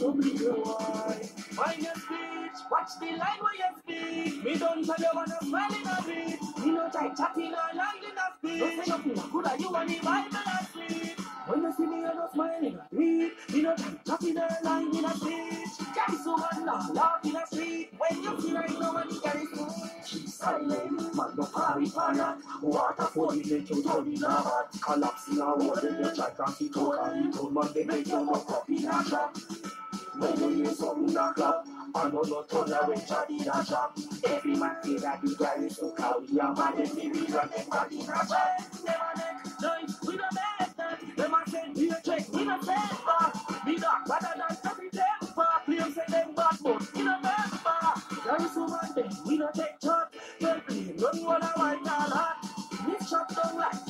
you're still so little boy. Your speech, watch the line where you speak. Me don't tell you wanna smile in a beat. Me no try chatting or lying in a speech. Don't say nothing good at you and the Bible asleep. When you see me, I don't smile in a beat. Me no try chatting or lying in a speech. Carry someone now, laugh in a street. When you see right man, carry Keep silent, man, no party pana. Water for the make you turn in a hot. Collapse in a road, then you try to see to carry to man, they make you look up in a trap. When you hear something that clap, I know no turn away, chat in a. Every man say that the guy is so carry a man, he and make man in a shop.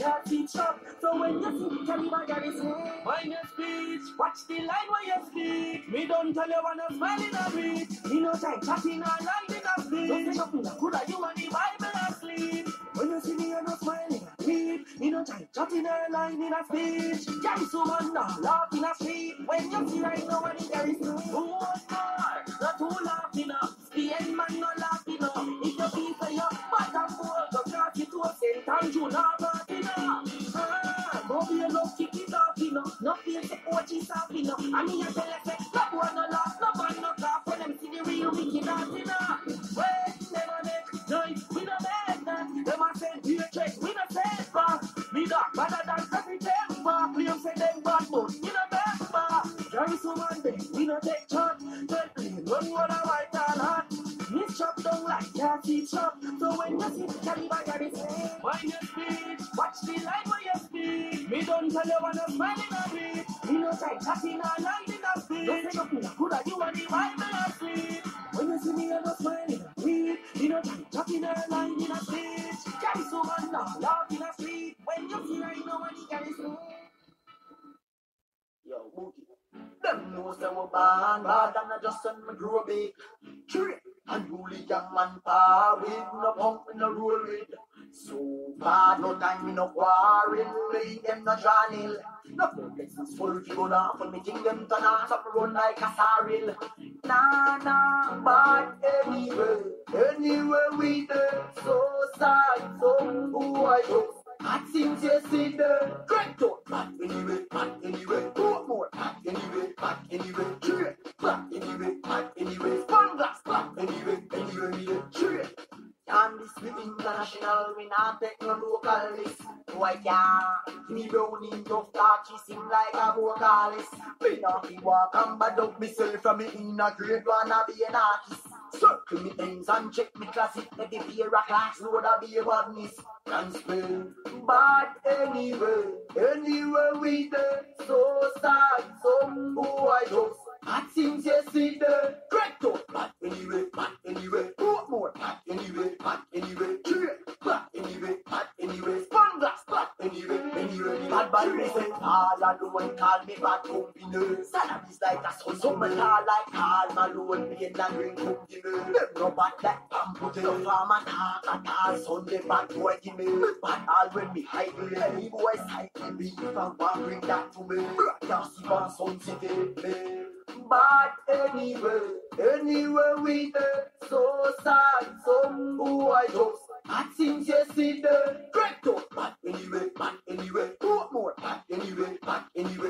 Cat feet. So when you see me my guy, say, mind your speech, watch the line where you speak. Me don't tell you wanna smile in a beat. Me no time chatting or lying in a speech. Don't say nothing that could have you and the Bible asleep. When you see me, you no smiling beat. Me no time chatting or lying in a speech. Carry someone now, laugh in a street. When you see right now, and Who was more? Not who laughing up. The end man No feel the OG soft, you know. I mean, I tell you, say, no one no laugh, no man no laugh. When them see the real wicked ass, you know. Wait, never make noise, we no make that. Them a say, we a check, we no say back. Me dog, better than every temper. Claim say them bad, but you no member. Carry some man them, we no take charge. Tell clean, run one a white and hot. Miss chop down like cat eat chop. So when you see carry bag of this, mind your speech. Watch the line where you don't you wanna smile in a no try chatting or lying in a speech. Don't say nothing could have you and the Bible asleep. When you see me, I no smile in a no try chatting or lying in a speech. Carry some man now, laugh in a street. When you see right now, and he carry some. Yo, Boogie. Them know say we born bad and I just send me grow big. Tree unruly young man par with no pump in no roll with. So bad no time in no quarrel, me them no channel. No blessings full if you go for me think them turn on up run like a saril. Nah nah bad anyway, anyway we there. So sad, so who I just. Hot since yesterday, great out, back anyway, back anyway, go more, back anyway, back anyway, tree, back anyway, back anyway, spun glass, back anyway, anyway, me the tree. And this we international, we not take no local list. Boy, oh, can't me browning tough talk, she sing like a vocalist. Me not be walk and bad up myself from me in a grade I be an artist. Circle me things and check me classic, let the fear a class, know that be a badness. Can spell bad anyway, anyway we there. So sad, some boy just Hot since yesterday, great out, bad anyway, bad anyway, go more, bad anyway, bad anyway, tree, bad anyway, bad anyway, spun glass, bad anyway, anyway, bad bad reason, all alone call me bad company. Salaries like a son, some man call like Karl Malone, pain and drink company. Them no bad like Pampo, no farmer talk at all, Sunday bad boy give me, bad all when me hide any boy cycle me, if I want bring that to me, can't see my son city, me. Bad anyway, anyway we there. So sad, some boy just hot since yesterday. Great out, bad anyway, bad anyway, go more, bad anyway, bad anyway,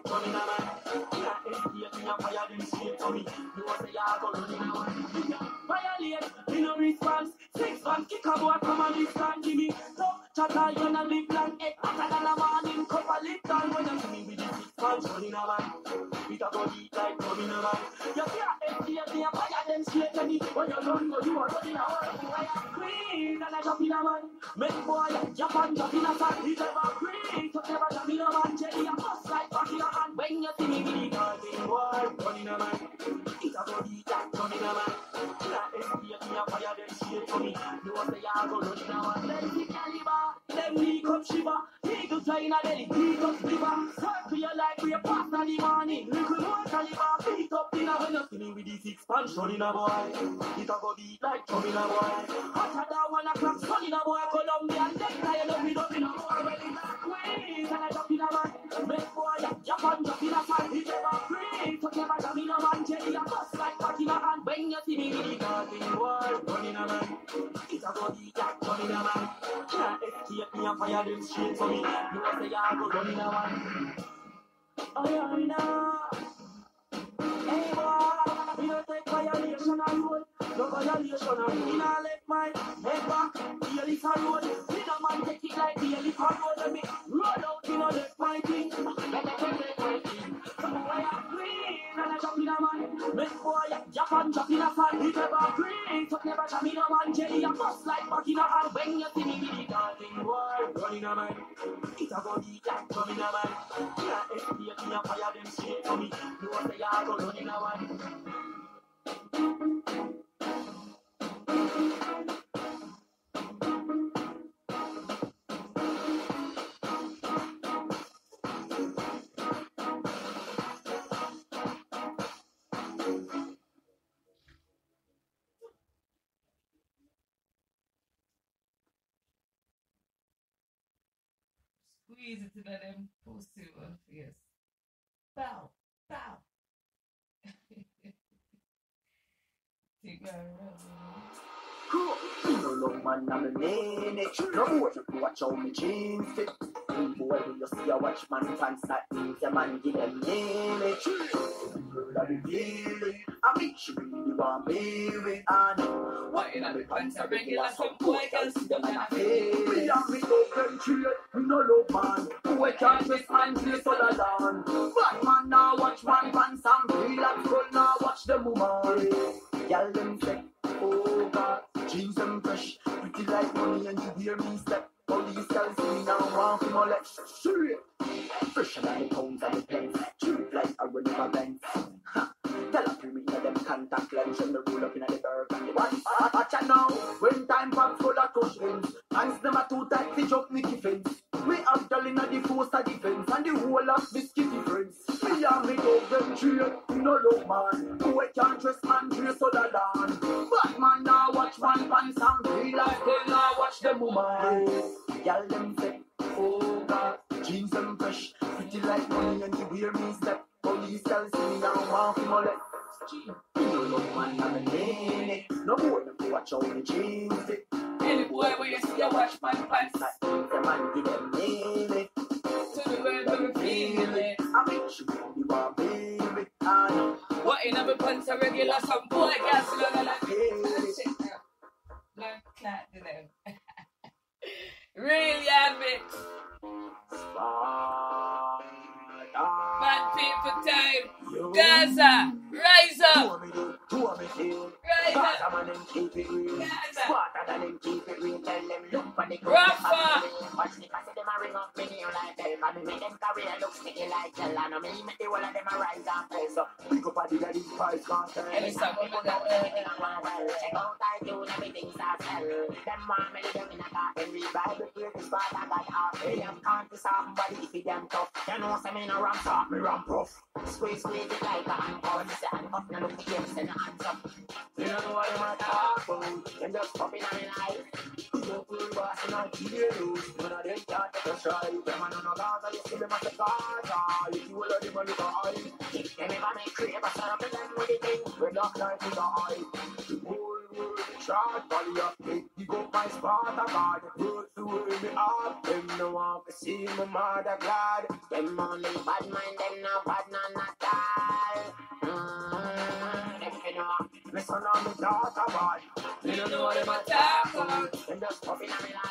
man. Make boy jump and jump in a sand. He never so never jump in a man. Jelly a bust like back in a hand. When you see me the garden boy running a man. It a deep like coming a man. Escape me, I to I man. Up shiver. Eagles fly in a belly, beat up liver. Circle you like we a past the morning. Little more caliber, beat up dinner when you see me with the six punch running a boy. It a go beat like drum in a boy. Hotter than one o'clock, sun in a boy. Colombian neck, tie up me up in a boy. Well, it's a queen, and I jump in a man. Make boy, jump and jump in a fan. He never free, so never jump in a man. Jelly a bust like back in a hand. When you see me with the garden boy, running a man. It a go beat like drum in a man. Can't escape me and fire them straight to me. You say I go running a man. Oh, yeah, yeah. Hey violation on me. Nah let my head back. Daily road. Me no man take it like daily for road. Let me roll out. Me let my thing. Let me take my thing. Some boy a green and a jump in man. Make boy a jump and in a fan. Never green, so never jump in a man. Jelly a bust like back in. When you see me with the garden boy, running a man. It a go To them pussy one face. Bow, bow. Cool. Watch jeans fit. When you see a watchman pants, that means a man give them minute. Girl, I be feeling. I mean, she really want me with and What in a pants are regular, some boy can see them and I feel Me and me no country, me no love man. Boy can't twist and play so da down. Batman now watch man pants and relax, girl now watch the woman. Girl them say, oh God, jeans them fresh, pretty like money and you hear me step. All these girls see me now want to molest. Straight, fresher than the pounds and the pence. Cheap like a run of. Tell her to me that them contact lens and the roll up in the burg and the one. Watch out now, when time pops full of crush ends. Hands them a too tight to jump Nicky fence. We have girl in the force of defense and the whole of kitty friends. Me and me dog them cheer, no love man. Boy can't dress and dress da dan. Batman now watch man pants and feel like they them woman. Girl them say, oh God, jeans them fresh, pretty like money and you wear me step. Police girl see me now want to molest. No love man, I'm a minute. No boy, them watch how the jeans fit. Any boy when you see a watch my pants means the man give them minute. to the where we feel it. I mean, she really want baby. And What in a pants are regular, some boy can see them and Gaza, me make them career look sticky like. And me make the whole of them a rise and big up a the daddy price concern. Any song we People got don't know me not want well. Check out everything's a sell. Them want me them in a garden. Read Bible, pray this part I got. They can't to somebody if it them tough. You know, say me no ramp me ramp rough. Squeeze, squeeze it like a hand power. Me say hand up, now look say no hands up. You don't know what them a talk about. Them just popping on me life. You don't pull boss and I hear. None of them you see. If you will, a look a. If with the like world you spot. I got the wear me. Them see my mother glad. Them only bad mind, them bad at all. Mm, Them fin know. Me and daughter bad. You don't know them a talk about. Them just puffing on me life.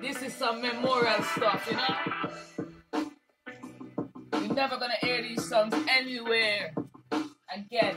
This is some memorial stuff, you know? You're never gonna hear these songs anywhere again.